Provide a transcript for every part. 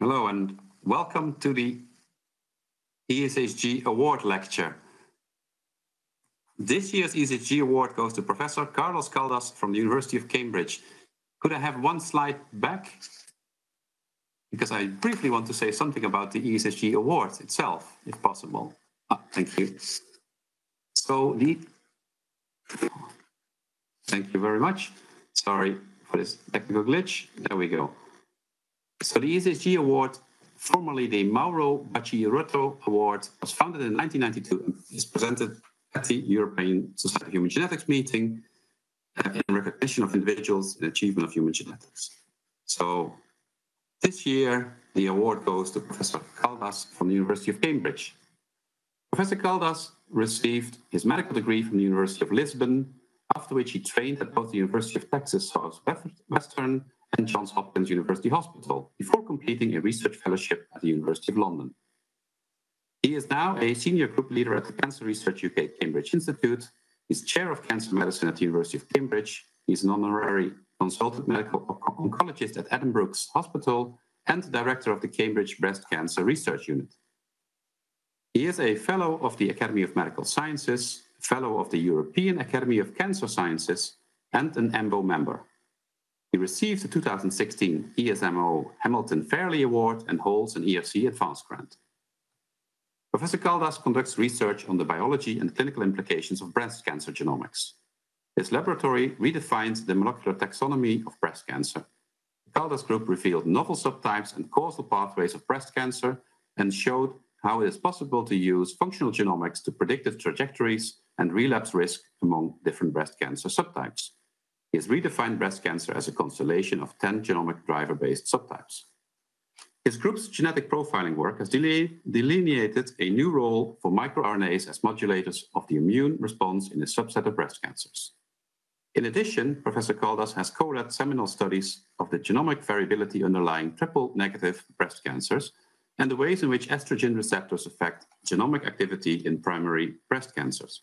Hello and welcome to the ESHG Award Lecture. This year's ESHG Award goes to Professor Carlos Caldas from the University of Cambridge. Could I have one slide back? Because I briefly want to say something about the ESHG Award itself, if possible. Ah, thank you. So the, thank you very much. Sorry for this technical glitch. There we go. So the ESHG Award, formerly the Mauro Baschirotto Award, was founded in 1992 and is presented at the European Society of Human Genetics meeting uh, in recognition of individuals in achievement of human genetics. So this year, the award goes to Professor Caldas from the University of Cambridge. Professor Caldas received his medical degree from the University of Lisbon, after which he trained at both the University of Texas Southwestern and Johns Hopkins University Hospital before completing a research fellowship at the University of London. He is now a senior group leader at the Cancer Research UK Cambridge Institute. He's chair of cancer medicine at the University of Cambridge. He's an honorary consultant medical oncologist at Addenbrooke's Hospital and director of the Cambridge Breast Cancer Research Unit. He is a fellow of the Academy of Medical Sciences, fellow of the European Academy of Cancer Sciences, and an EMBO member. He received the 2016 ESMO Hamilton Fairley Award and holds an ERC Advance Grant. Professor Caldas conducts research on the biology and clinical implications of breast cancer genomics. His laboratory redefines the molecular taxonomy of breast cancer. The Caldas group revealed novel subtypes and causal pathways of breast cancer and showed how it is possible to use functional genomics to predict the trajectories and relapse risk among different breast cancer subtypes. He has redefined breast cancer as a constellation of 10 genomic driver-based subtypes. His group's genetic profiling work has delineated a new role for microRNAs as modulators of the immune response in a subset of breast cancers. In addition, Professor Caldas has co-led seminal studies of the genomic variability underlying triple-negative breast cancers and the ways in which estrogen receptors affect genomic activity in primary breast cancers.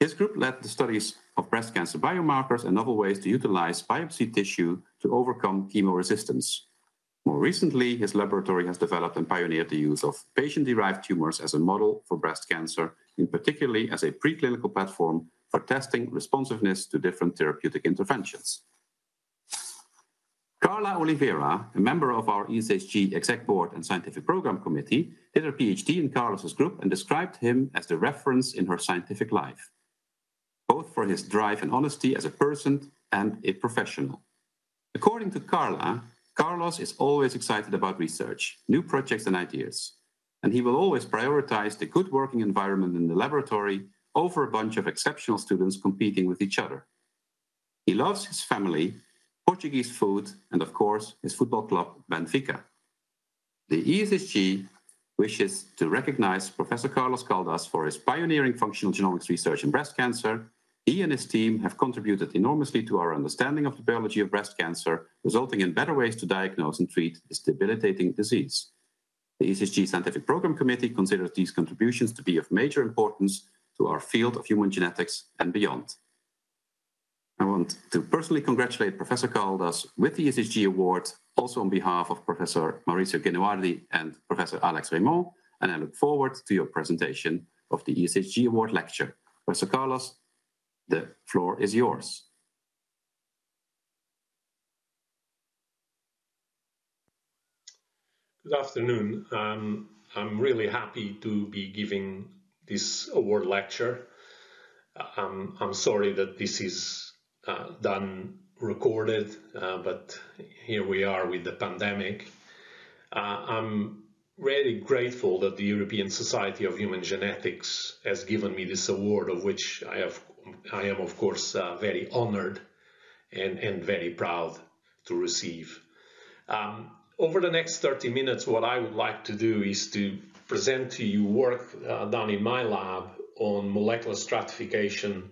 His group led the studies of breast cancer biomarkers and novel ways to utilize biopsy tissue to overcome chemoresistance. More recently, his laboratory has developed and pioneered the use of patient-derived tumors as a model for breast cancer, in particularly as a preclinical platform for testing responsiveness to different therapeutic interventions. Carla Oliveira, a member of our ESHG Exec Board and Scientific Program Committee, did her PhD in Carlos's group and described him as the reference in her scientific life both for his drive and honesty as a person and a professional. According to Carla, Carlos is always excited about research, new projects and ideas, and he will always prioritize the good working environment in the laboratory over a bunch of exceptional students competing with each other. He loves his family, Portuguese food, and of course, his football club, Benfica. The ESHG wishes to recognize Professor Carlos Caldas for his pioneering functional genomics research in breast cancer he and his team have contributed enormously to our understanding of the biology of breast cancer, resulting in better ways to diagnose and treat this debilitating disease. The ESHG Scientific Program Committee considers these contributions to be of major importance to our field of human genetics and beyond. I want to personally congratulate Professor Caldas with the ESHG Award, also on behalf of Professor Maurizio Genuardi and Professor Alex Reymond, and I look forward to your presentation of the ESHG Award lecture. Professor Carlos, the floor is yours. Good afternoon. Um, I'm really happy to be giving this award lecture. Um, I'm sorry that this is uh, done recorded, uh, but here we are with the pandemic. Uh, I'm really grateful that the European Society of Human Genetics has given me this award, of which I have I am, of course, uh, very honored and, and very proud to receive. Um, over the next 30 minutes, what I would like to do is to present to you work uh, done in my lab on molecular stratification,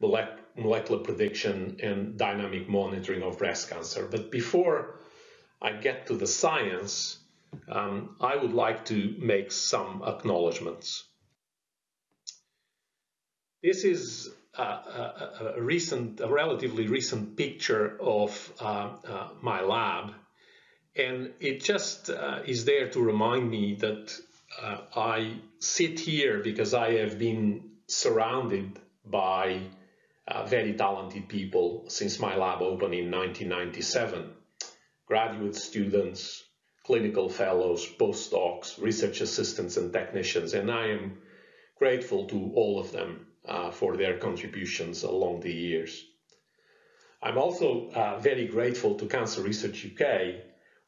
molecular prediction, and dynamic monitoring of breast cancer. But before I get to the science, um, I would like to make some acknowledgements. This is a, a, recent, a relatively recent picture of uh, uh, my lab. and it just uh, is there to remind me that I sit here because I have been surrounded by uh, very talented people since my lab opened in 1997. Graduate students, clinical fellows, postdocs, research assistants, and technicians, and I am grateful to all of them uh, for their contributions along the years. I'm also uh, very grateful to Cancer Research UK,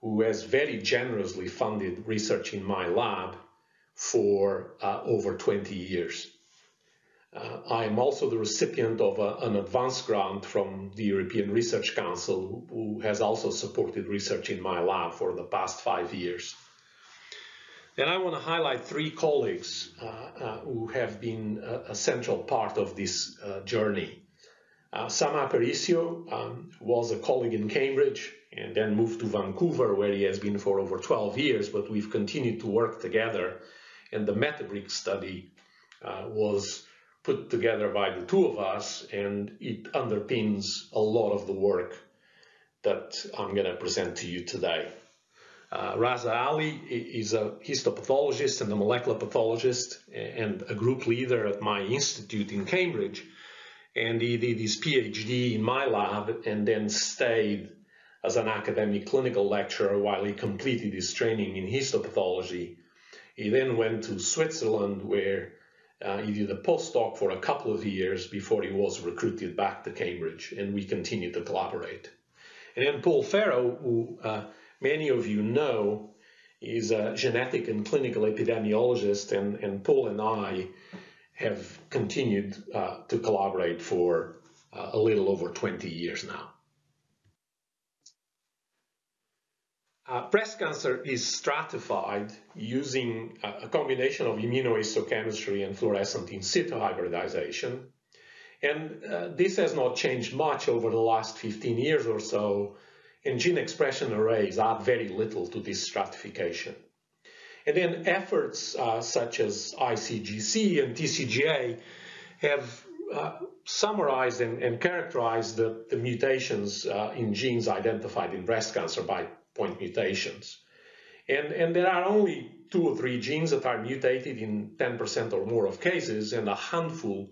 who has very generously funded research in my lab for uh, over 20 years. Uh, I am also the recipient of a, an advance grant from the European Research Council, who has also supported research in my lab for the past five years. And I want to highlight three colleagues uh, uh, who have been a, a, central part of this uh, journey. Uh, Sam Aparicio um, was a colleague in Cambridge and then moved to Vancouver, where he has been for over 12 years, but we've continued to work together. And the METABRIC study uh, was put together by the two of us, and it underpins a lot of the work that I'm going to present to you today. Uh, Raza Ali is a histopathologist and a molecular pathologist and a group leader at my institute in Cambridge. And he did his PhD in my lab and then stayed as an academic clinical lecturer while he completed his training in histopathology. He then went to Switzerland where uh, he did a postdoc for a couple of years before he was recruited back to Cambridge, and we continued to collaborate. And then Paul Pharoah, who uh, many of you know, is a genetic and clinical epidemiologist, and, and Paul and I have continued uh, to collaborate for uh, a little over 20 years now. Uh, breast cancer is stratified using a, a combination of immunohistochemistry and fluorescent in situ hybridization. And uh, this has not changed much over the last 15 years or so, and gene expression arrays add very little to this stratification. And then efforts uh, such as ICGC and TCGA have uh, summarized and, and characterized the, the mutations uh, in genes identified in breast cancer by point mutations. And, and there are only two or three genes that are mutated in 10% or more of cases, and a handful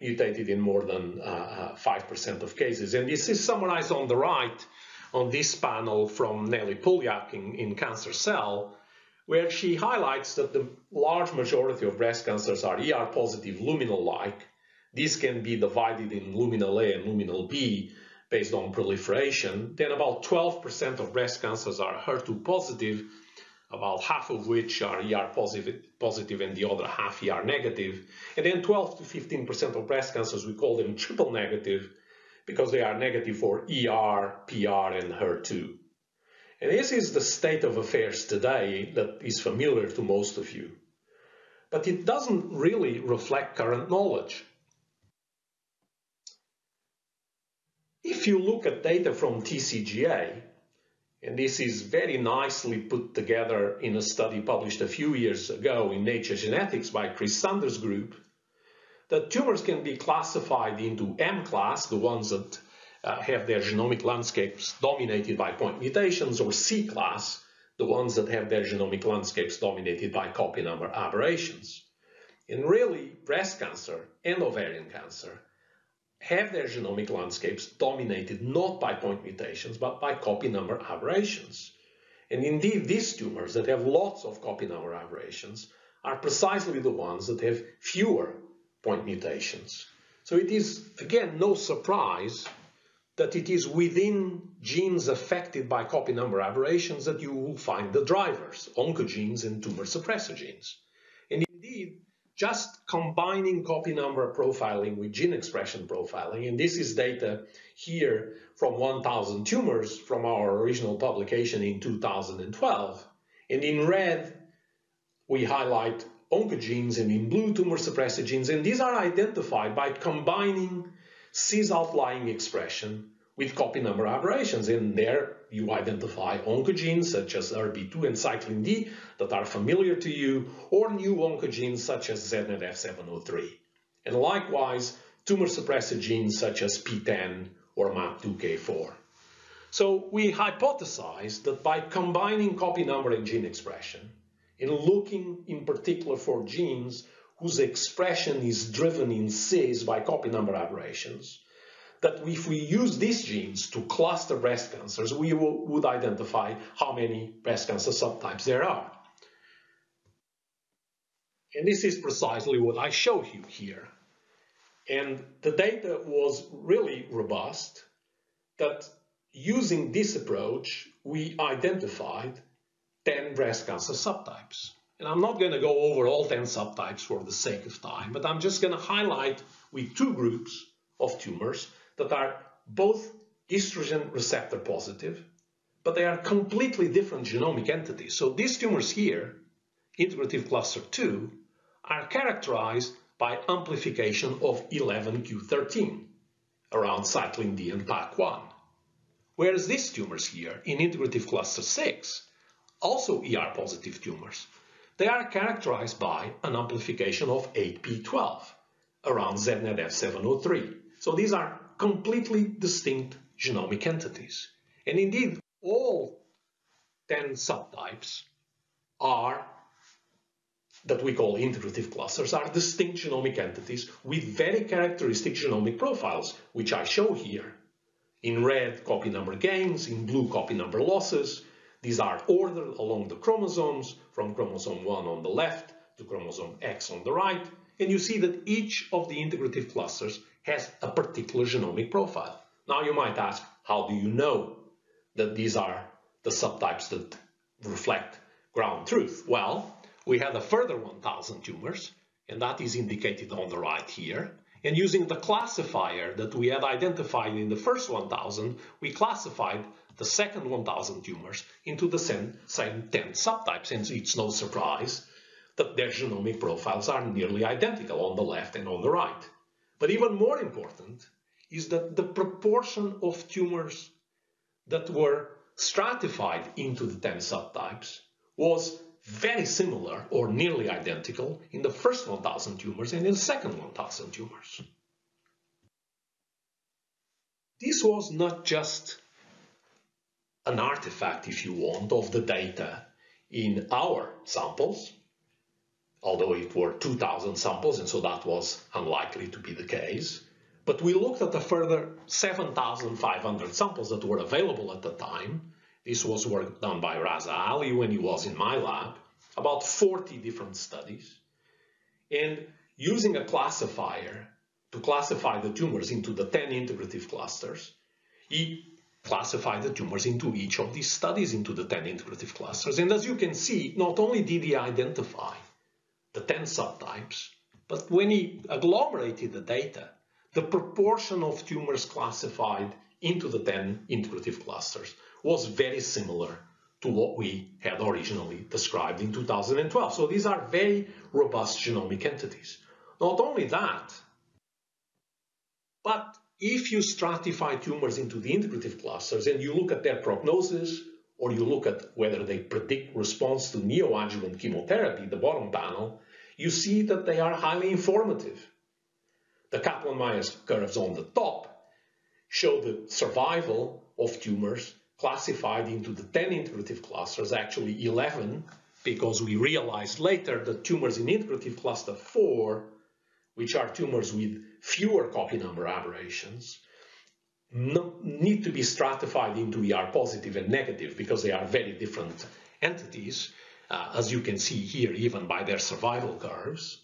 mutated in more than 5% uh, of cases. And this is summarized on the right on this panel from Nelly Polyak in, in Cancer Cell, where she highlights that the large majority of breast cancers are ER positive luminal-like. These can be divided in luminal A and luminal B, based on proliferation, then about 12% of breast cancers are HER2 positive, about half of which are ER positive, positive and the other half ER negative. And then 12 to 15% of breast cancers, we call them triple negative because they are negative for ER, PR, and HER2. And this is the state of affairs today that is familiar to most of you. But it doesn't really reflect current knowledge. If you look at data from TCGA, and this is very nicely put together in a study published a few years ago in Nature Genetics by Chris Sander's group, that tumors can be classified into M class, the ones that uh, have their genomic landscapes dominated by point mutations, or C class, the ones that have their genomic landscapes dominated by copy number aberrations. And really, breast cancer and ovarian cancer have their genomic landscapes dominated not by point mutations, but by copy number aberrations. And indeed, these tumors that have lots of copy number aberrations are precisely the ones that have fewer point mutations. So it is, again, no surprise that it is within genes affected by copy number aberrations that you will find the drivers, oncogenes and tumor suppressor genes. And indeed, just combining copy number profiling with gene expression profiling, and this is data here from 1,000 tumors from our original publication in 2012. And in red, we highlight oncogenes, and in blue, tumor suppressor genes, and these are identified by combining cis outlying expression with copy number aberrations. And there you identify oncogenes such as ERBB2 and cyclin D that are familiar to you, or new oncogenes such as ZNF703. And likewise, tumor suppressor genes such as PTEN or MAP2K4. So we hypothesized that by combining copy number and gene expression, and looking in particular for genes whose expression is driven in cis by copy number aberrations, that if we use these genes to cluster breast cancers, we will, would identify how many breast cancer subtypes there are. And this is precisely what I show you here. And the data was really robust that using this approach, we identified 10 breast cancer subtypes. And I'm not going to go over all 10 subtypes for the sake of time, but I'm just going to highlight with two groups of tumors that are both estrogen receptor positive, but they are completely different genomic entities. So these tumors here, integrative cluster 2, are characterized by amplification of 11q13 around cyclin D and PAK1. Whereas these tumors here in integrative cluster 6, also ER positive tumors, they are characterized by an amplification of 8p12 around ZNDF703. So these are completely distinct genomic entities. And indeed, all 10 subtypes are that we call integrative clusters are distinct genomic entities with very characteristic genomic profiles, which I show here. In red, copy number gains, in blue, copy number losses. These are ordered along the chromosomes from chromosome 1 on the left to chromosome X on the right. And you see that each of the integrative clusters has a particular genomic profile. Now you might ask, how do you know that these are the subtypes that reflect ground truth? Well, we had a further 1,000 tumors, and that is indicated on the right here. And using the classifier that we had identified in the first 1,000, we classified the second 1,000 tumors into the same, same 10 subtypes. And it's no surprise that their genomic profiles are nearly identical on the left and on the right. But even more important is that the proportion of tumors that were stratified into the 10 subtypes was very similar or nearly identical in the first 1,000 tumors and in the second 1,000 tumors. This was not just an artifact, if you want, of the data in our samples, although it were 2,000 samples, and so that was unlikely to be the case. But we looked at a further 7,500 samples that were available at the time, this was work done by Raza Ali when he was in my lab, about 40 different studies. And using a classifier to classify the tumors into the 10 integrative clusters, he classified the tumors into each of these studies into the 10 integrative clusters. And as you can see, not only did he identify the 10 subtypes, but when he agglomerated the data, the proportion of tumors classified into the 10 integrative clusters was very similar to what we had originally described in 2012. So these are very robust genomic entities. Not only that, but if you stratify tumors into the integrative clusters and you look at their prognosis, or you look at whether they predict response to neoadjuvant chemotherapy, the bottom panel, you see that they are highly informative. The Kaplan-Meier curves on the top show the survival of tumors classified into the 10 integrative clusters, actually 11, because we realized later that tumors in integrative cluster 4, which are tumors with fewer copy number aberrations, no, need to be stratified into ER positive and negative because they are very different entities, uh, as you can see here, even by their survival curves.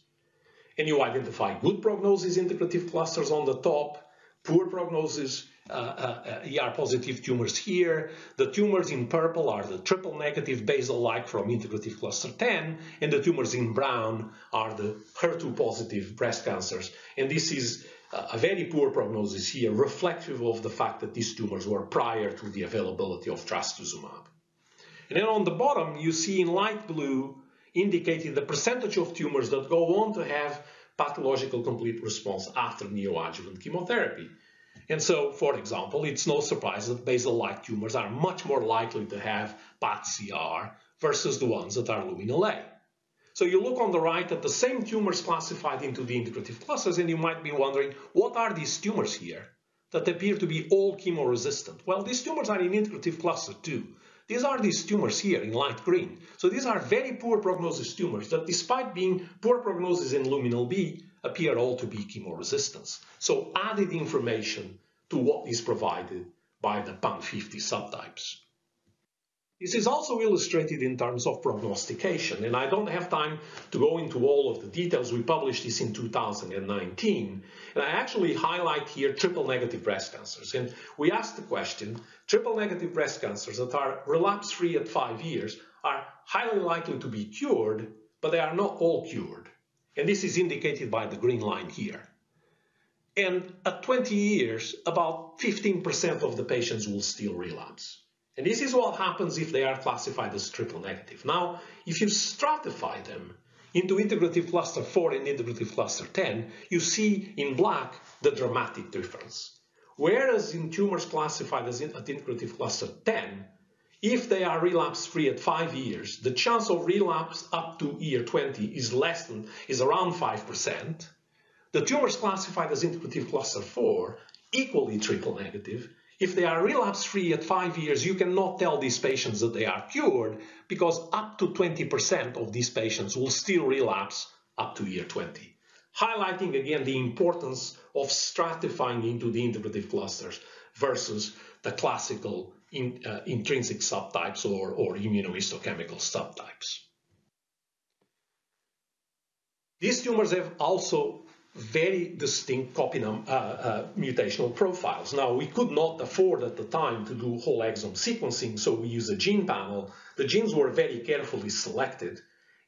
And you identify good prognosis integrative clusters on the top, poor prognosis uh, uh, ER positive tumors here. The tumors in purple are the triple negative basal-like from integrative cluster 10, and the tumors in brown are the HER2 positive breast cancers. And this is a very poor prognosis here, reflective of the fact that these tumors were prior to the availability of trastuzumab. And then on the bottom, you see in light blue indicating the percentage of tumors that go on to have pathological complete response after neoadjuvant chemotherapy. And so, for example, it's no surprise that basal-like tumors are much more likely to have PAT-CR versus the ones that are luminal A. So you look on the right at the same tumors classified into the integrative clusters, and you might be wondering, what are these tumors here that appear to be all chemo-resistant. Well, these tumors are in integrative cluster 2. These are these tumors here in light green. So these are very poor prognosis tumors that despite being poor prognosis in luminal B, appear all to be chemoresistance. So added information to what is provided by the PAM50 subtypes. This is also illustrated in terms of prognostication, and I don't have time to go into all of the details. We published this in 2019, and I actually highlight here triple-negative breast cancers. And we asked the question, triple-negative breast cancers that are relapse-free at five years are highly likely to be cured, but they are not all cured. And this is indicated by the green line here. And at 20 years, about 15% of the patients will still relapse. And this is what happens if they are classified as triple negative. Now, if you stratify them into integrative cluster 4 and integrative cluster 10, you see in black the dramatic difference. Whereas in tumors classified as in, at integrative cluster 10, if they are relapse-free at five years, the chance of relapse up to year 20 is less than, is around 5%. The tumors classified as integrative cluster 4, equally triple negative, if they are relapse-free at five years, you cannot tell these patients that they are cured because up to 20% of these patients will still relapse up to year 20. Highlighting again the importance of stratifying into the integrative clusters versus the classical in, uh, intrinsic subtypes or, or immunohistochemical subtypes. These tumors have also very distinct copy uh, uh, mutational profiles. Now, we could not afford at the time to do whole exome sequencing, so we used a gene panel. The genes were very carefully selected,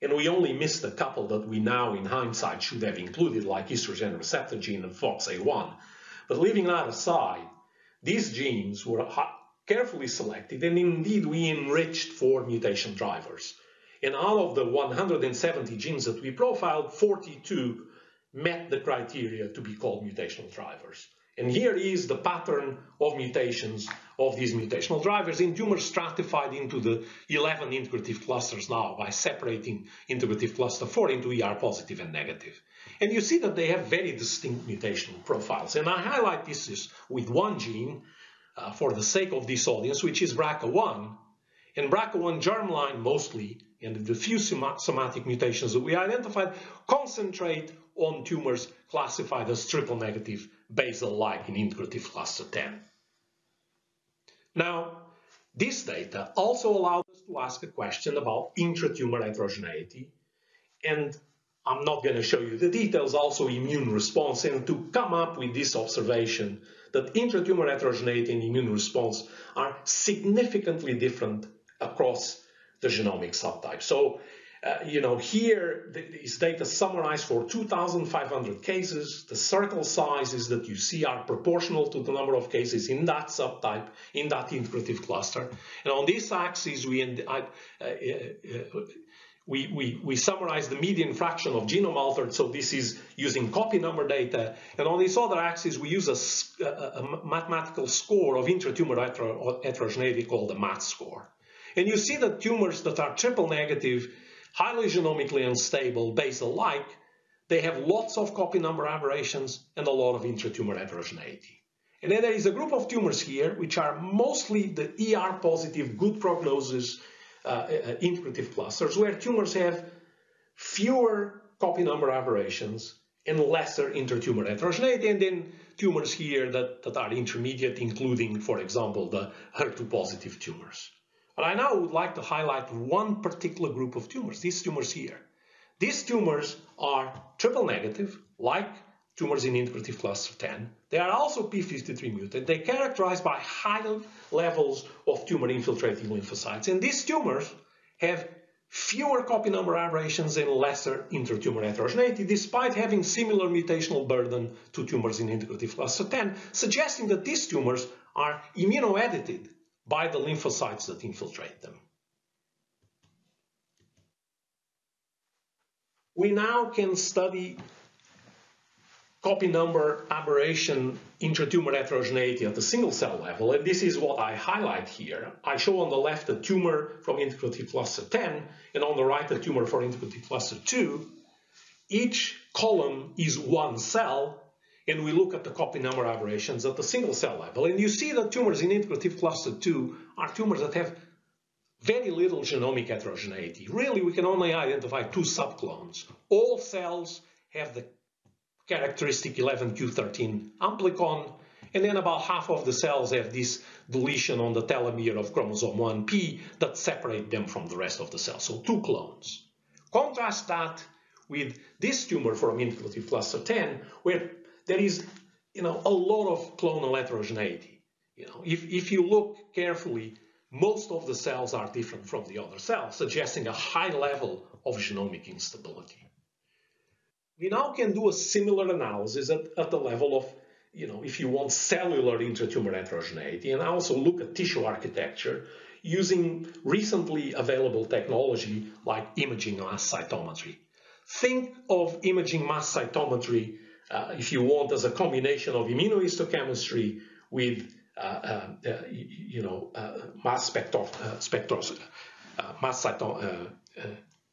and we only missed a couple that we now, in hindsight, should have included, like estrogen receptor gene and FOXA1. But leaving that aside, these genes were carefully selected, and indeed we enriched for mutation drivers. And out of the 170 genes that we profiled, 42 met the criteria to be called mutational drivers. And here is the pattern of mutations of these mutational drivers in tumors stratified into the 11 integrative clusters now by separating integrative cluster 4 into ER positive and negative. And you see that they have very distinct mutational profiles. And I highlight this with one gene uh, for the sake of this audience, which is BRCA1. And BRCA1 germline mostly, and the few somatic mutations that we identified, concentrate on tumors classified as triple negative basal-like in integrative cluster 10. Now, this data also allowed us to ask a question about intratumor heterogeneity, and I'm not going to show you the details, also immune response, and to come up with this observation that intratumor heterogeneity and immune response are significantly different across the genomic subtype. So uh, you know, here these data summarized for 2,500 cases. The circle sizes that you see are proportional to the number of cases in that subtype, in that integrative cluster. And on this axis, we, uh, uh, we, we, we summarize the median fraction of genome altered. So this is using copy number data. And on this other axis, we use a, a, a mathematical score of intratumor heterogeneity called the MATH score. And you see that tumors that are triple negative highly genomically unstable basal-like, they have lots of copy number aberrations and a lot of intratumor heterogeneity. And then there is a group of tumors here, which are mostly the ER-positive, good prognosis uh, uh, integrative clusters, where tumors have fewer copy number aberrations and lesser intertumor heterogeneity, and then tumors here that, that are intermediate, including, for example, the HER2-positive tumors. But I now would like to highlight one particular group of tumors, these tumors here. These tumors are triple negative, like tumors in integrative cluster 10. They are also p53 mutant. They're characterized by high levels of tumor infiltrating lymphocytes. And these tumors have fewer copy number aberrations and lesser intratumor heterogeneity, despite having similar mutational burden to tumors in integrative cluster 10, suggesting that these tumors are immunoedited by the lymphocytes that infiltrate them. We now can study copy number aberration intratumor heterogeneity at the single cell level, and this is what I highlight here. I show on the left a tumor from integrative cluster 10, and on the right a tumor for integrative cluster 2. Each column is one cell, and we look at the copy number aberrations at the single cell level. And you see that tumors in integrative cluster 2 are tumors that have very little genomic heterogeneity. Really, we can only identify two subclones. All cells have the characteristic 11q13 amplicon, and then about half of the cells have this deletion on the telomere of chromosome 1p that separate them from the rest of the cells, so two clones. Contrast that with this tumor from integrative cluster 10, where there is you know, a lot of clonal heterogeneity. You know, if, if you look carefully, most of the cells are different from the other cells, suggesting a high level of genomic instability. We now can do a similar analysis at, at the level of, you know, if you want cellular intratumor heterogeneity, and also look at tissue architecture using recently available technology like imaging mass cytometry. Think of imaging mass cytometry, uh, if you want, as a combination of immunohistochemistry with uh, uh, uh, you know, mass spectro spectros mass cyto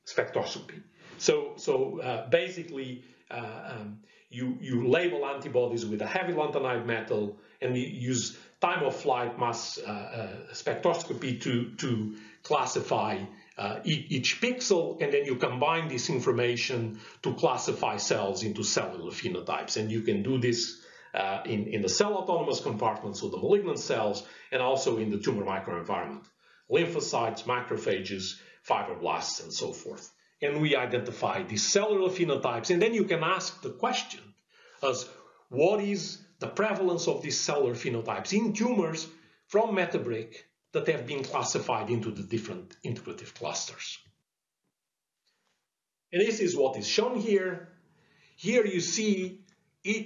spectroscopy. So, so basically, um, you, you label antibodies with a heavy lanthanide metal and you use time of flight mass uh, uh, spectroscopy to, to classify uh, each pixel, and then you combine this information to classify cells into cellular phenotypes. And you can do this uh, in, in the cell autonomous compartments of the malignant cells and also in the tumor microenvironment. Lymphocytes, macrophages, fibroblasts, and so forth. And we identify these cellular phenotypes. And then you can ask the question as what is the prevalence of these cellular phenotypes in tumors from METABRIC that have been classified into the different integrative clusters. And this is what is shown here. Here you see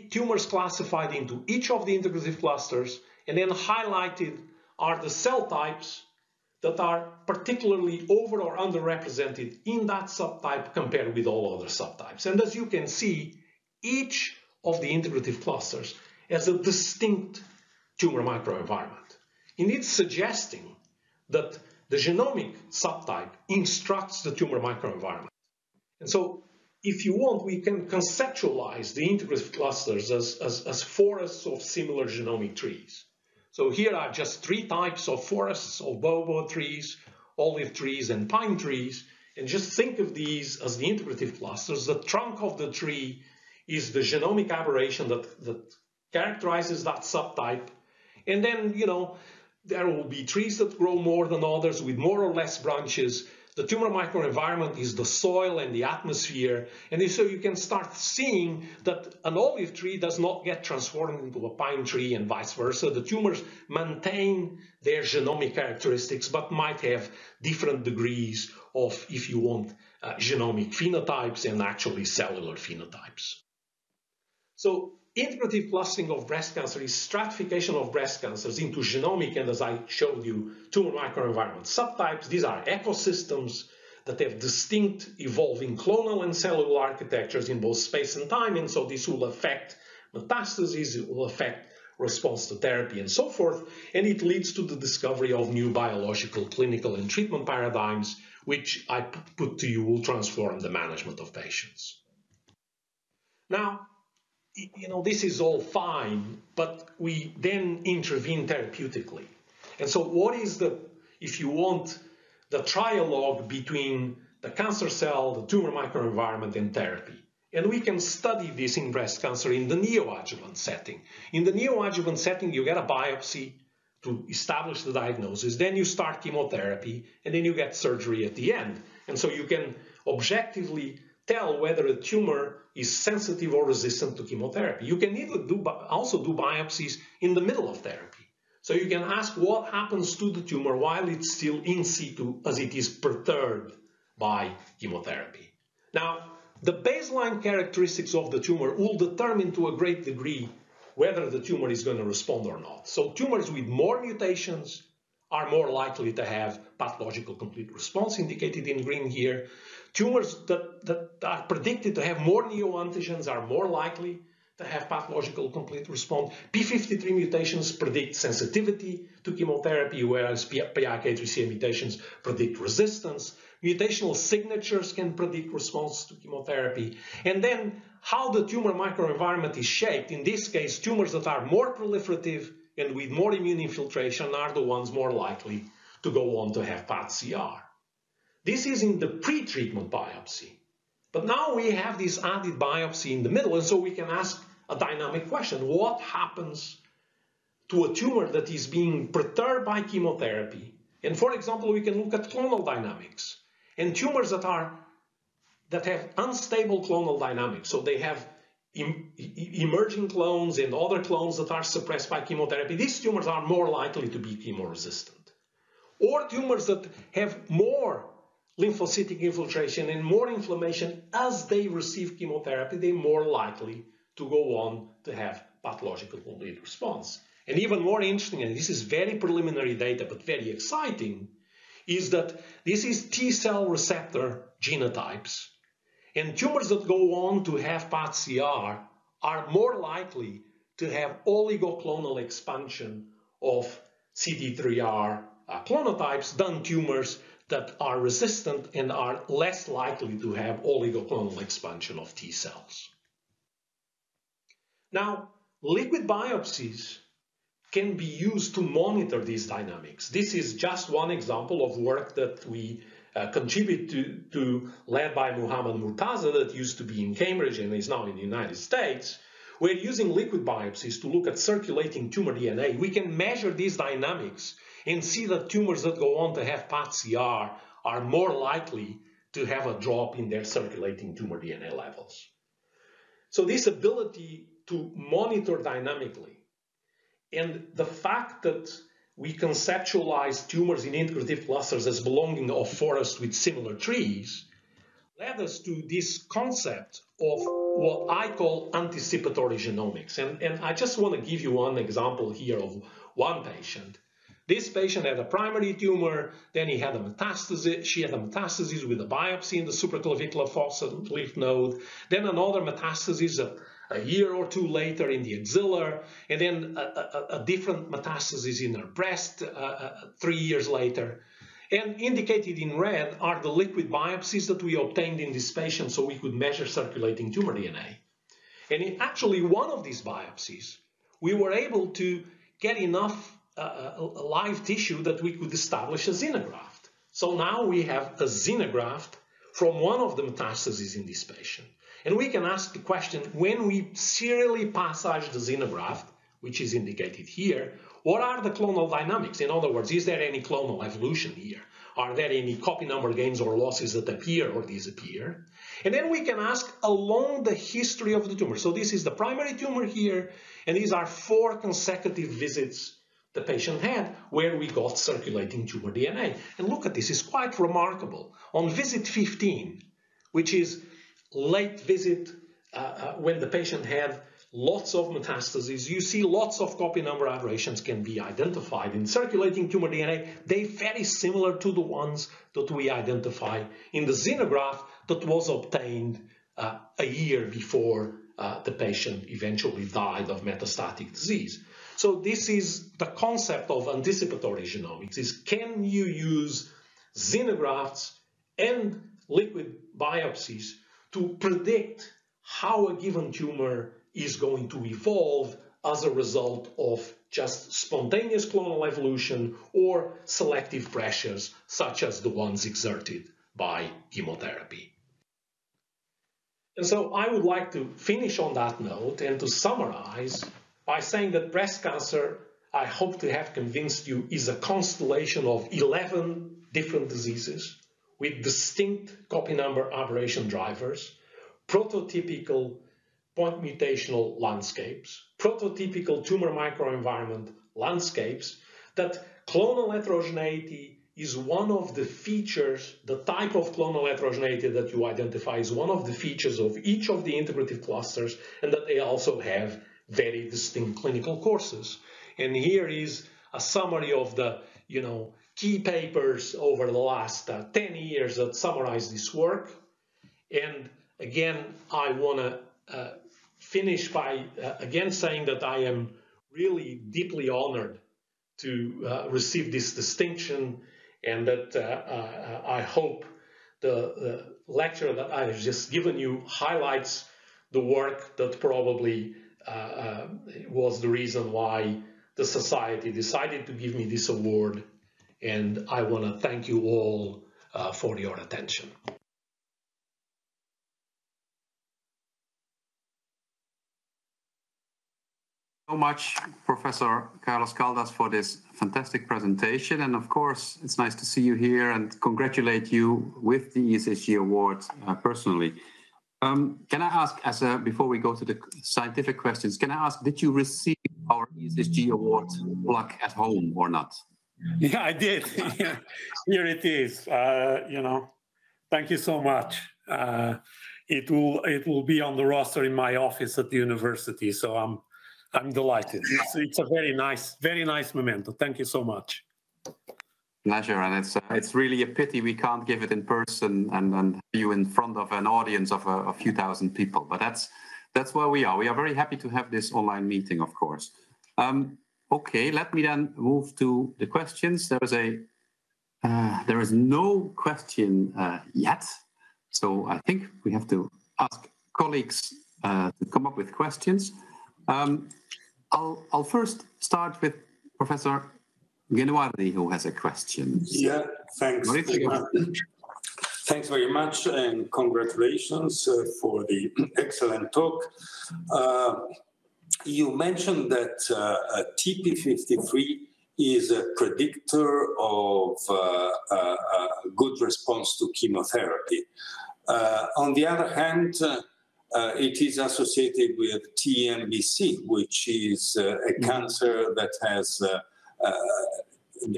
tumors classified into each of the integrative clusters, and then highlighted are the cell types that are particularly over or underrepresented in that subtype compared with all other subtypes. And as you can see, each of the integrative clusters has a distinct tumor microenvironment. And it's suggesting that the genomic subtype instructs the tumor microenvironment. And so if you want, we can conceptualize the integrative clusters as, as, as, forests of similar genomic trees. So here are just three types of forests of baobab trees, olive trees, and pine trees. And just think of these as the integrative clusters. The trunk of the tree is the genomic aberration that, that characterizes that subtype. And then, you know, there will be trees that grow more than others with more or less branches the tumor microenvironment is the soil and the atmosphere. And so you can start seeing that an olive tree does not get transformed into a pine tree and vice versa. The tumors maintain their genomic characteristics, but might have different degrees of, if you want, uh, genomic phenotypes and actually cellular phenotypes. So integrative clustering of breast cancer is stratification of breast cancers into genomic and, as I showed you, tumor microenvironment subtypes. These are ecosystems that have distinct evolving clonal and cellular architectures in both space and time, and so this will affect metastases, it will affect response to therapy and so forth, and it leads to the discovery of new biological, clinical, and treatment paradigms, which I put to you will transform the management of patients. Now, you know, this is all fine, but we then intervene therapeutically. And so what is the, if you want, the trialogue between the cancer cell, the tumor microenvironment, and therapy? And we can study this in breast cancer in the neoadjuvant setting. In the neoadjuvant setting, you get a biopsy to establish the diagnosis, then you start chemotherapy, and then you get surgery at the end. And so you can objectively tell whether a tumor is sensitive or resistant to chemotherapy. You can do, also do biopsies in the middle of therapy. So you can ask what happens to the tumor while it's still in situ as it is perturbed by chemotherapy. Now, the baseline characteristics of the tumor will determine to a great degree whether the tumor is going to respond or not. So tumors with more mutations are more likely to have pathological complete response indicated in green here. Tumors that, that are predicted to have more neoantigens are more likely to have pathological complete response. P53 mutations predict sensitivity to chemotherapy, whereas PIK3CA mutations predict resistance. mutational signatures can predict response to chemotherapy, and then how the tumor microenvironment is shaped. In this case, tumors that are more proliferative and with more immune infiltration are the ones more likely to go on to have PAT-CR. This is in the pre-treatment biopsy. But now we have this added biopsy in the middle, and so we can ask a dynamic question. What happens to a tumor that is being perturbed by chemotherapy? And for example, we can look at clonal dynamics. And tumors that are that have unstable clonal dynamics, so they have em emerging clones and other clones that are suppressed by chemotherapy, these tumors are more likely to be chemoresistant. Or tumors that have more lymphocytic infiltration and more inflammation as they receive chemotherapy, they're more likely to go on to have pathological complete response. And even more interesting, and this is very preliminary data, but very exciting, is that this is T cell receptor genotypes. And tumors that go on to have PAT-CR are more likely to have oligoclonal expansion of CDR3 uh, clonotypes than tumors that are resistant and are less likely to have oligoclonal expansion of T cells. Now, liquid biopsies can be used to monitor these dynamics. This is just one example of work that we uh, contribute to, to, led by Muhammad Murtaza that used to be in Cambridge and is now in the United States. We're using liquid biopsies to look at circulating tumor DNA. We can measure these dynamics and see that tumors that go on to have PAT-CR are more likely to have a drop in their circulating tumor DNA levels. So this ability to monitor dynamically and the fact that we conceptualize tumors in integrative clusters as belonging of forests with similar trees led us to this concept of what I call anticipatory genomics. And, and I just want to give you one example here of one patient. This patient had a primary tumor, then he had a metastasis, she had a metastasis with a biopsy in the supraclavicular fossa lymph node, then another metastasis, a year or two later in the axilla, and then a, a, a different metastasis in her breast uh, uh, three years later. And indicated in red are the liquid biopsies that we obtained in this patient so we could measure circulating tumor DNA. And in actually one of these biopsies, we were able to get enough uh, uh live tissue that we could establish a xenograft. So now we have a xenograft from one of the metastases in this patient. And we can ask the question, when we serially passage the xenograft, which is indicated here, what are the clonal dynamics? In other words, is there any clonal evolution here? Are there any copy number gains or losses that appear or disappear? And then we can ask along the history of the tumor. So this is the primary tumor here, and these are four consecutive visits the patient had where we got circulating tumor DNA. And look at this, it's quite remarkable. On visit 15, which is late visit uh, uh, when the patient had lots of metastases, you see lots of copy number aberrations can be identified in circulating tumor DNA. They're very similar to the ones that we identify in the xenograft that was obtained uh, a year before uh, the patient eventually died of metastatic disease. So this is the concept of anticipatory genomics is can you use xenografts and liquid biopsies to predict how a given tumor is going to evolve as a result of just spontaneous clonal evolution or selective pressures such as the ones exerted by chemotherapy. And so I would like to finish on that note and to summarize by saying that breast cancer, I hope to have convinced you, is a constellation of 11 different diseases with distinct copy number aberration drivers, prototypical point mutational landscapes, prototypical tumor microenvironment landscapes, that clonal heterogeneity is one of the features, the type of clonal heterogeneity that you identify is one of the features of each of the integrative clusters, and that they also have very distinct clinical courses. And here is a summary of the, you know, key papers over the last uh, 10 years that summarize this work. And again, I want to uh, finish by uh, again saying that I am really deeply honored to uh, receive this distinction and that uh, uh, I hope the, lecture that I've just given you highlights the work that probably uh, uh, was the reason why the society decided to give me this award. And I want to thank you all uh, for your attention. so much, Professor Carlos Caldas, for this fantastic presentation. And of course, it's nice to see you here and congratulate you with the ESHG Award uh, personally. Um, can I ask, as a, before we go to the scientific questions, can I ask, did you receive our ESHG Award plaque at home or not? Yeah, I did. Here it is. Uh, you know, thank you so much. Uh, it will it will be on the roster in my office at the university. So I'm I'm delighted. It's, it's a very nice, very nice memento. Thank you so much. Pleasure, and it's uh, it's really a pity we can't give it in person and and you in front of an audience of a, a, few thousand people. But that's that's where we are. We are very happy to have this online meeting, of course. Um, okay, let me then move to the questions. There is a uh, there is no question uh, yet, so I think we have to ask colleagues uh, to come up with questions. Um, I'll, I'll first start with Professor Genuardi, who has a question. Yeah, thanks. Thanks very much and congratulations uh, for the excellent talk. Uh, you mentioned that uh, TP53 is a predictor of uh, uh, a good response to chemotherapy. Uh, on the other hand, uh, it is associated with TNBC, which is uh, a mm-hmm. cancer that has,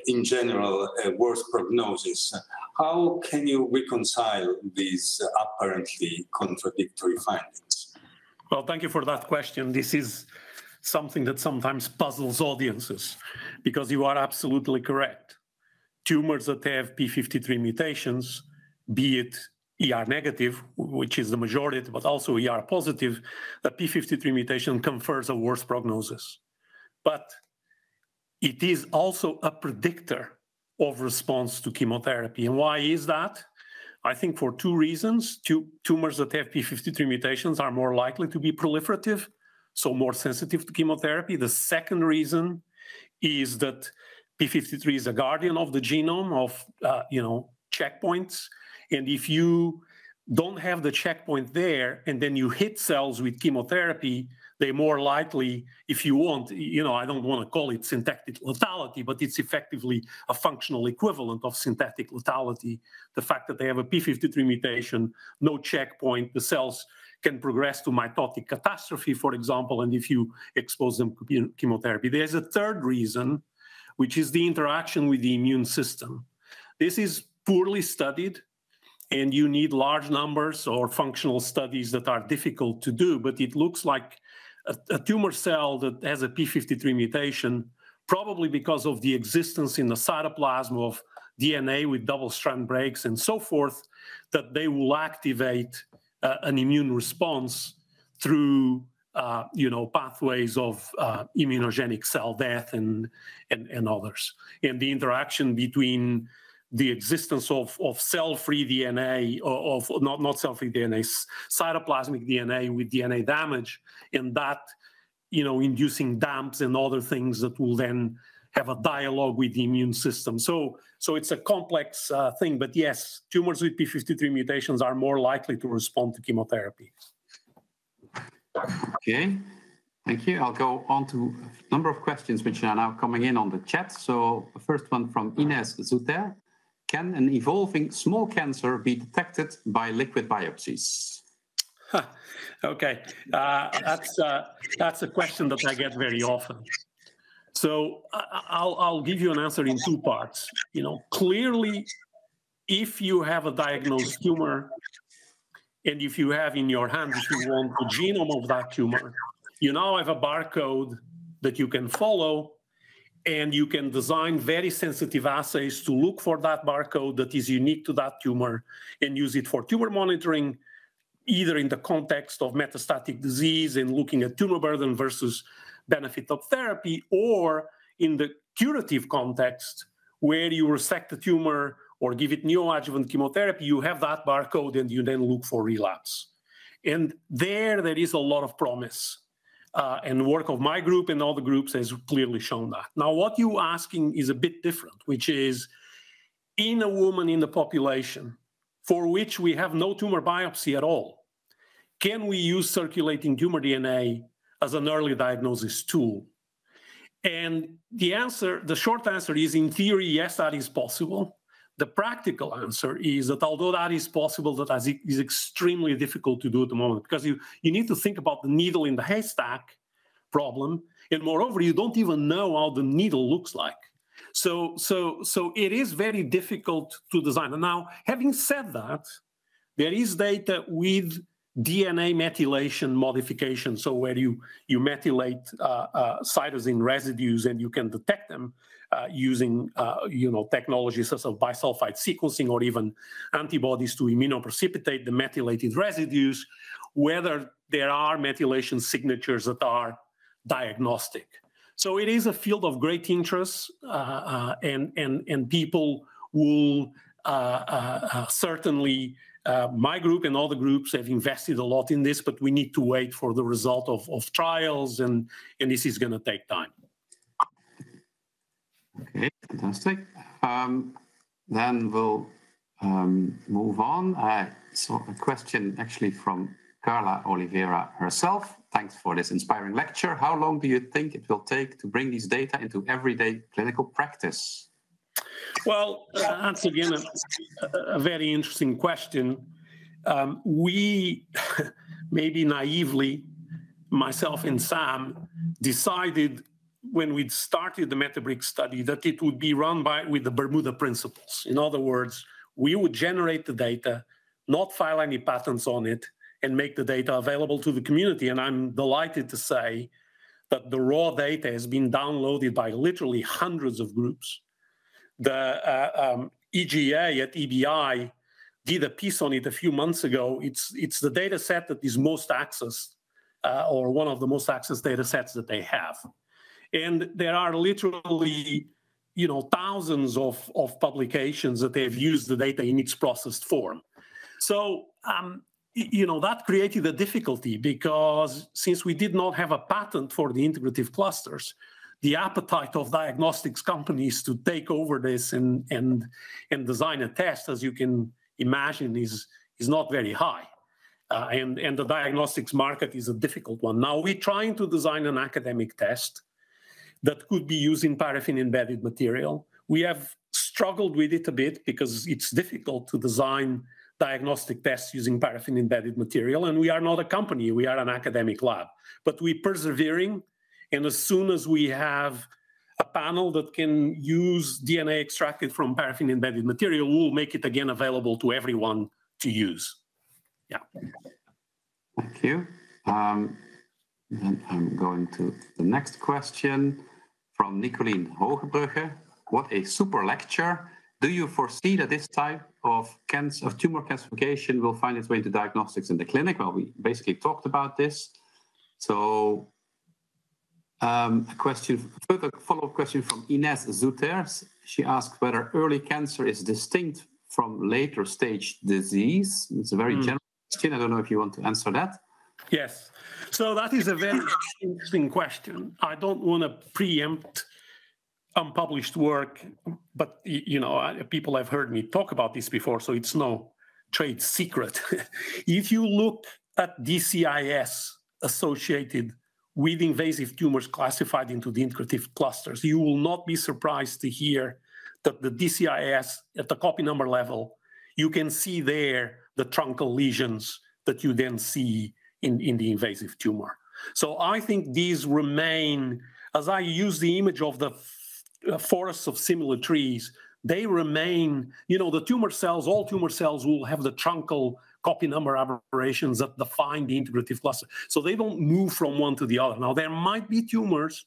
in general, a worse prognosis. How can you reconcile these apparently contradictory findings? Well, thank you for that question. This is something that sometimes puzzles audiences because you are absolutely correct. Tumors that have P53 mutations, be it ER negative, which is the majority, but also ER positive, the P53 mutation confers a worse prognosis. But it is also a predictor of response to chemotherapy. And why is that? I think for two reasons. Two, tumors that have P53 mutations are more likely to be proliferative, so more sensitive to chemotherapy. The second reason is that P53 is a guardian of the genome of, uh, you know, checkpoints and if you don't have the checkpoint there and then you hit cells with chemotherapy, they're more likely, if you want, you know, I don't want to call it synthetic lethality, but it's effectively a functional equivalent of synthetic lethality. The fact that they have a P53 mutation, no checkpoint, the cells can progress to mitotic catastrophe, for example, and if you expose them to chemotherapy. There's a third reason, which is the interaction with the immune system. This is poorly studied and you need large numbers or functional studies that are difficult to do. But it looks like a, a tumor cell that has a P53 mutation, probably because of the existence in the cytoplasm of DNA with double strand breaks and so forth, that they will activate uh, an immune response through uh, you know pathways of uh, immunogenic cell death and, and and others. And the interaction between the existence of, of cell-free DNA, of, of not, not cell-free DNA, cytoplasmic DNA with DNA damage, and that, you know, inducing DAMPs and other things that will then have a dialogue with the immune system. So, so it's a complex uh, thing. But yes, tumors with p53 mutations are more likely to respond to chemotherapy. Okay, thank you. I'll go on to a number of questions which are now coming in on the chat. So the first one from Ines Zuter. Can an evolving small cancer be detected by liquid biopsies? okay, uh, that's uh, that's a question that I get very often. So I'll I'll give you an answer in two parts. You know, clearly, if you have a diagnosed tumor, and if you have in your hand, if you want the genome of that tumor, you now have a barcode that you can follow and you can design very sensitive assays to look for that barcode that is unique to that tumor and use it for tumor monitoring, either in the context of metastatic disease and looking at tumor burden versus benefit of therapy, or in the curative context where you resect the tumor or give it neoadjuvant chemotherapy, you have that barcode and you then look for relapse. And there, there is a lot of promise. Uh, and the work of my group and all the groups has clearly shown that. Now, what you're asking is a bit different, which is in a woman in the population for which we have no tumor biopsy at all, can we use circulating tumor DNA as an early diagnosis tool? And the answer, the short answer is in theory, yes, that is possible. The practical answer is that although that is possible, that is extremely difficult to do at the moment because you, you need to think about the needle in the haystack problem. And moreover, you don't even know how the needle looks like. So, so, so it is very difficult to design. And now, having said that, there is data with DNA methylation modification, so where you, you methylate uh, uh, cytosine residues and you can detect them using uh, you know, technologies such as bisulfite sequencing or even antibodies to immunoprecipitate the methylated residues, whether there are methylation signatures that are diagnostic. So it is a field of great interest, uh, uh, and, and, and people will certainly uh, my group and other groups have invested a lot in this, but we need to wait for the result of, of trials, and, and this is going to take time. Okay, fantastic. Um, then we'll um, move on. I saw a question actually from Carla Oliveira herself. Thanks for this inspiring lecture. How long do you think it will take to bring these data into everyday clinical practice? Well, that's again a, a very interesting question. Um, we maybe naively, myself and Sam, decided when we started the METABRIC study that it would be run by with the Bermuda principles. In other words, we would generate the data, not file any patents on it, and make the data available to the community. And I'm delighted to say that the raw data has been downloaded by literally hundreds of groups the uh, um, EGA at EBI did a piece on it a few months ago. It's it's the data set that is most accessed, uh, or one of the most accessed data sets that they have. And there are literally, you know, thousands of, of publications that they've used the data in its processed form. So, um, you know, that created a difficulty because since we did not have a patent for the integrative clusters, the appetite of diagnostics companies to take over this and and and design a test, as you can imagine, is is not very high. Uh, and, and the diagnostics market is a difficult one. Now we're trying to design an academic test that could be used in paraffin embedded material. We have struggled with it a bit because it's difficult to design diagnostic tests using paraffin embedded material. And we are not a company, we are an academic lab. But we're persevering and as soon as we have a panel that can use DNA extracted from paraffin embedded material, we'll make it again available to everyone to use. Yeah. Thank you. Um, then I'm going to the next question from Nicoline Hoogerbrugge. What a super lecture. Do you foresee that this type of, cancer, of tumor classification will find its way into diagnostics in the clinic? Well, we basically talked about this. So um, a question, further follow-up question from Ines Zuters. She asked whether early cancer is distinct from later stage disease. It's a very mm. general question. I don't know if you want to answer that. Yes. So that is a very interesting question. I don't want to preempt unpublished work, but you know, people have heard me talk about this before, so it's no trade secret. if you look at DCIS associated with invasive tumors classified into the integrative clusters, you will not be surprised to hear that the DCIS at the copy number level, you can see there the truncal lesions that you then see in, in the invasive tumor. So I think these remain, as I use the image of the uh, forests of similar trees, they remain, you know, the tumor cells, all tumor cells will have the truncal copy number aberrations that define the integrative cluster. So they don't move from one to the other. Now, there might be tumors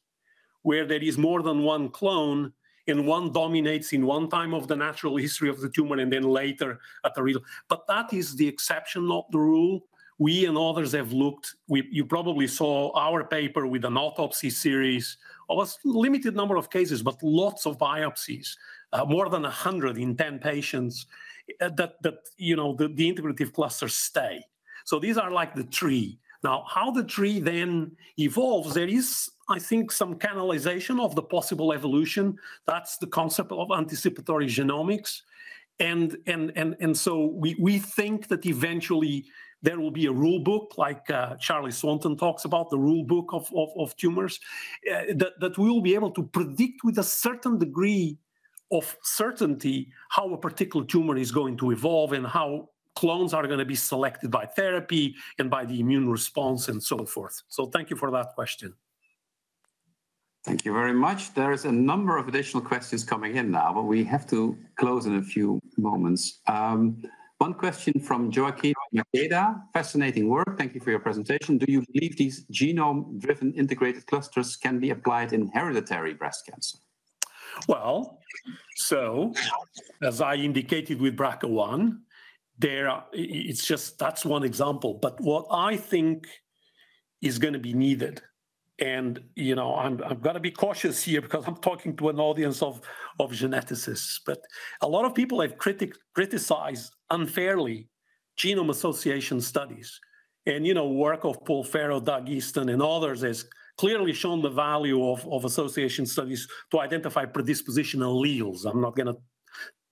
where there is more than one clone and one dominates in one time of the natural history of the tumor and then later at the real. But that is the exception, not the rule. We and others have looked. We, you probably saw our paper with an autopsy series of a limited number of cases, but lots of biopsies uh, more than 100 in 10 patients uh, that, that you know, the, the integrative clusters stay. So these are like the tree. Now, how the tree then evolves, there is, I think, some canalization of the possible evolution. That's the concept of anticipatory genomics. And, and, and, and so we, we think that eventually there will be a rule book, like uh, Charlie Swanton talks about, the rule book of, of, of tumors, uh, that, that we will be able to predict with a certain degree of certainty how a particular tumor is going to evolve and how clones are going to be selected by therapy and by the immune response and so forth. So thank you for that question. Thank you very much. There's a number of additional questions coming in now, but we have to close in a few moments. Um, one question from Joaquin Makeda. Fascinating work. Thank you for your presentation. Do you believe these genome-driven integrated clusters can be applied in hereditary breast cancer? Well, so as I indicated with BRCA1, there are, it's just that's one example. But what I think is going to be needed, and you know, I'm I'm going to be cautious here because I'm talking to an audience of of geneticists. But a lot of people have critic, criticized unfairly genome association studies, and you know, work of Paul Pharoah, Doug Easton, and others has clearly shown the value of, of association studies to identify predisposition alleles. I'm not going to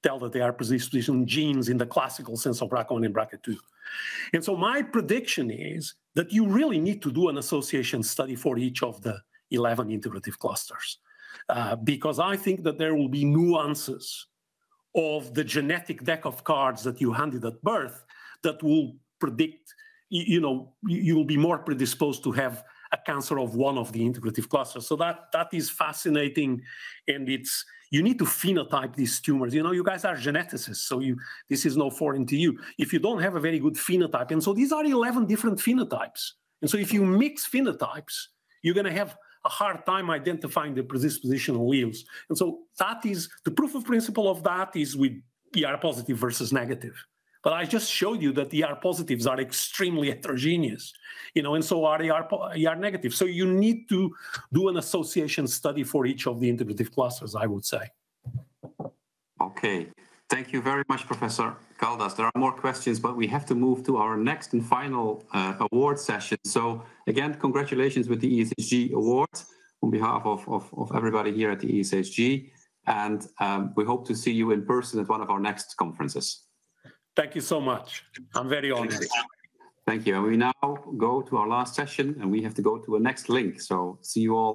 tell that they are predisposition genes in the classical sense of BRCA1 and BRCA2. And so my prediction is that you really need to do an association study for each of the 11 integrative clusters, uh, because I think that there will be nuances of the genetic deck of cards that you handed at birth that will predict, you know, you will be more predisposed to have a cancer of one of the integrative clusters. So that that is fascinating, and it's you need to phenotype these tumors. You know, you guys are geneticists, so you this is no foreign to you. If you don't have a very good phenotype, and so these are 11 different phenotypes, and so if you mix phenotypes, you're going to have a hard time identifying the predisposition alleles. And so that is the proof of principle of that is with ER positive versus negative. But I just showed you that ER positives are extremely heterogeneous, you know, and so are ER, ER negative. So you need to do an association study for each of the integrative clusters, I would say. Okay. Thank you very much, Professor Caldas. There are more questions, but we have to move to our next and final uh, award session. So again, congratulations with the ESHG award on behalf of, of, of everybody here at the ESHG. And um, we hope to see you in person at one of our next conferences. Thank you so much. I'm very honored. Thank you. And we now go to our last session and we have to go to a next link. So see you all